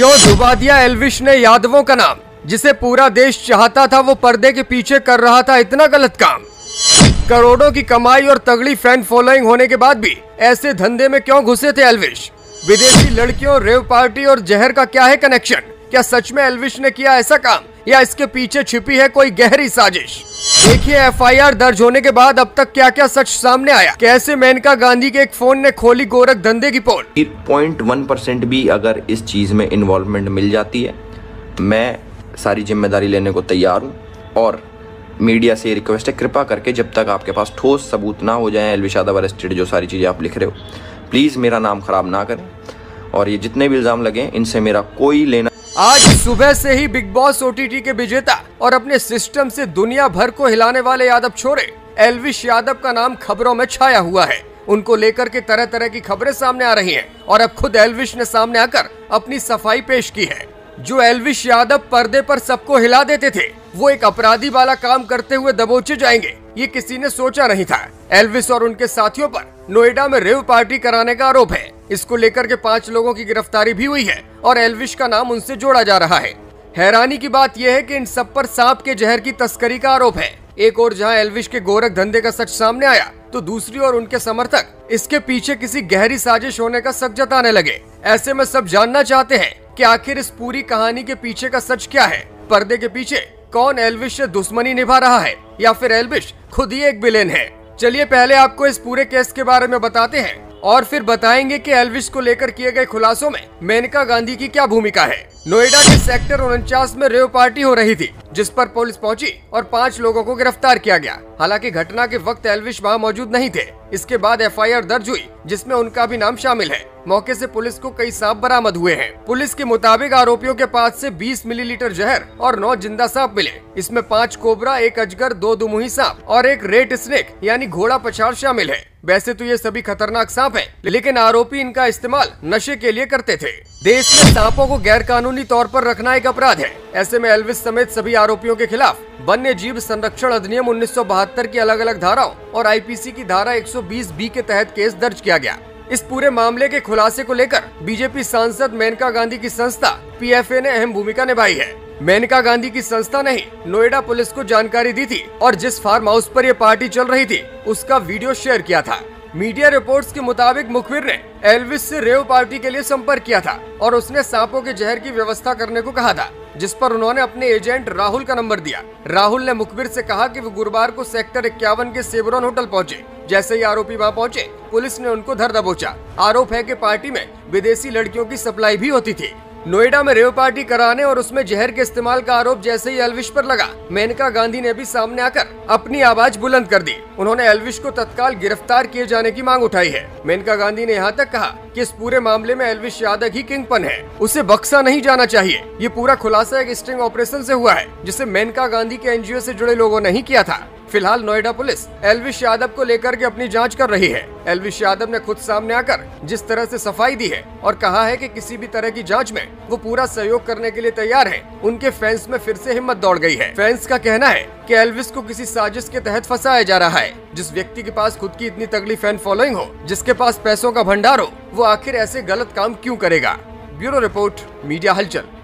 क्यों डुबा दिया एलविश ने यादवों का नाम? जिसे पूरा देश चाहता था, वो पर्दे के पीछे कर रहा था इतना गलत काम। करोड़ों की कमाई और तगड़ी फ़ैन फॉलोइंग होने के बाद भी ऐसे धंधे में क्यों घुसे थे एलविश? विदेशी लड़कियों, रेव पार्टी और जहर का क्या है कनेक्शन क्या सच में एलविश ने किया ऐसा काम? या इसके पीछे छिपी है कोई गहरी साजिश? देखिए एफआईआर दर्ज होने के बाद अब तक क्या क्या सच सामने आया? कैसे मेनका गांधी के एक फ़ोन ने खोली गोरख धंधे की पोल? पॉइंट वन परसेंट भी अगर इस चीज़ में इन्वॉल्वमेंट मिल जाती है मैं सारी ज़िम्मेदारी लेने को तैयार हूँ और मीडिया से रिक्वेस्ट है कृपा करके जब तक आपके पास ठोस सबूत ना हो जाए एलविश यादव अरेस्टेड जो सारी चीज़ें आप लिख रहे हो प्लीज़ मेरा नाम खराब ना करें और ये जितने भी इल्ज़ाम लगे इनसे मेरा कोई लेना आज सुबह से ही बिग बॉस ओटीटी के विजेता और अपने सिस्टम से दुनिया भर को हिलाने वाले यादव छोरे, एलविश यादव का नाम खबरों में छाया हुआ है। उनको लेकर के तरह तरह की खबरें सामने आ रही हैं और अब खुद एलविश ने सामने आकर अपनी सफ़ाई पेश की है। जो एलविश यादव पर्दे पर सबको हिला देते थे, वो एक अपराधी वाला काम करते हुए दबोचे जाएँगे, ये किसी ने सोचा नहीं था। एलविस और उनके साथियों पर नोएडा में रेव पार्टी कराने का आरोप है। इसको लेकर के पाँच लोगों की गिरफ्तारी भी हुई है और एलविश का नाम उनसे जोड़ा जा रहा है। हैरानी की बात यह है कि इन सब पर सांप के जहर की तस्करी का आरोप है। एक और जहाँ एलविश के गोरख धंधे का सच सामने आया तो दूसरी ओर उनके समर्थक इसके पीछे किसी गहरी साजिश होने का सच जताने लगे। ऐसे में सब जानना चाहते हैं कि आखिर इस पूरी कहानी के पीछे का सच क्या है। पर्दे के पीछे कौन एलविश से दुश्मनी निभा रहा है, या फिर एलविश खुद ही एक विलेन है? चलिए पहले आपको इस पूरे केस के बारे में बताते हैं। और फिर बताएँगे कि एलविश को लेकर किए गए खुलासों में मेनका गांधी की क्या भूमिका है। नोएडा के सेक्टर उनचास में रेव पार्टी हो रही थी, जिस पर पुलिस पहुँची और पाँच लोगों को गिरफ़्तार किया गया। हालाँकि घटना के वक्त एलविश वहाँ मौजूद नहीं थे। इसके बाद एफआईआर दर्ज हुई, जिसमें उनका भी नाम शामिल है। मौके से पुलिस को कई सांप बरामद हुए हैं। पुलिस के मुताबिक आरोपियों के पास से 20 मिलीलीटर जहर और नौ ज़िंदा सांप मिले। इसमें पाँच कोबरा, एक अजगर, दो दुमुही सांप और एक रेट स्नेक, यानी घोड़ा पछाड़ शामिल है। वैसे तो ये सभी खतरनाक सांप हैं, लेकिन आरोपी इनका इस्तेमाल नशे के लिए करते थे। देश में सांपों को गैर कानूनी तौर पर रखना एक अपराध है। ऐसे में एलविस समेत सभी आरोपियों के खिलाफ वन्य जीव संरक्षण अधिनियम उन्नीस सौ बहत्तर की अलग अलग धाराओं और आईपीसी की धारा 120 बी के तहत केस दर्ज किया गया। इस पूरे मामले के खुलासे को लेकर बीजेपी सांसद मेनका गांधी की संस्था पीएफए ने अहम भूमिका निभाई है। मेनका गांधी की संस्था ने नोएडा पुलिस को जानकारी दी थी और जिस फार्म हाउस पर ये पार्टी चल रही थी, उसका वीडियो शेयर किया था। मीडिया रिपोर्ट्स के मुताबिक मुखबिर ने एलविस से रेव पार्टी के लिए संपर्क किया था और उसने सांपों के जहर की व्यवस्था करने को कहा था, जिस पर उन्होंने अपने एजेंट राहुल का नंबर दिया। राहुल ने मुखबिर से कहा कि वो गुरुवार को सेक्टर इक्यावन के सेबरॉन होटल पहुँचे। जैसे ही आरोपी वहाँ पहुँचे, पुलिस ने उनको धर दबोचा। आरोप है कि पार्टी में विदेशी लड़कियों की सप्लाई भी होती थी। नोएडा में रेव पार्टी कराने और उसमें जहर के इस्तेमाल का आरोप जैसे ही एलविश पर लगा। मेनका गांधी ने भी सामने आकर अपनी आवाज़ बुलंद कर दी। उन्होंने एलविश को तत्काल गिरफ़्तार किए जाने की मांग उठाई है। मेनका गांधी ने यहाँ तक कहा कि इस पूरे मामले में एलविश यादव ही किंगपन है। उसे बक्सा नहीं जाना चाहिए। ये पूरा खुलासा एक स्टिंग ऑपरेशन ऐसी हुआ है, जिसे मेनका गांधी के एनजीओ से जुड़े लोगों ने ही किया था। फ़िलहाल नोएडा पुलिस एलविश यादव को लेकर के अपनी जाँच कर रही है। एलविश यादव ने खुद सामने आकर जिस तरह से सफ़ाई दी है और कहा है कि किसी भी तरह की जाँच में वो पूरा सहयोग करने के लिए तैयार है, उनके फैंस में फिर से हिम्मत दौड़ गई है। फैंस का कहना है कि एलविस को किसी साजिश के तहत फंसाया जा रहा है। जिस व्यक्ति के पास खुद की इतनी तगड़ी फ़ैन फॉलोइंग हो, जिसके पास पैसों का भंडार हो, वो आखिर ऐसे गलत काम क्यों करेगा? ब्यूरो रिपोर्ट, मीडिया हलचल।